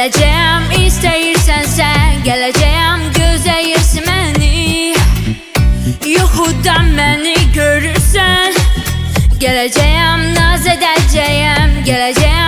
Gələcəyəm istəyirsən sən Gələcəyəm gözləyirsən məni Yoxudan məni görürsən Gələcəyəm naz edəcəyəm Gələcəyəm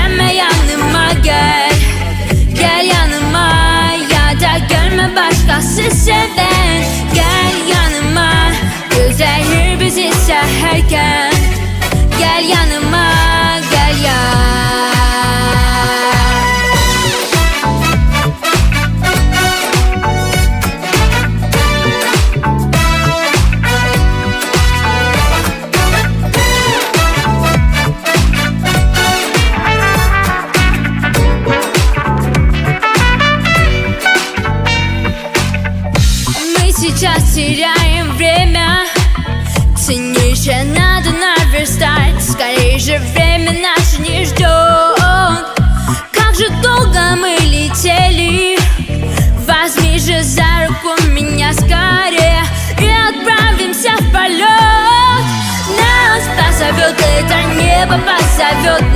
naz eleme yanıma gel. Gel yanıma ya da gelme başkası seven сейчас теряем время. Ценнейшее надо наверстать. Скорее же время наше не ждет. Как же долго мы летели. Возьми же за руку меня скорее И отправимся в полет. Нас позовет это небо, позовет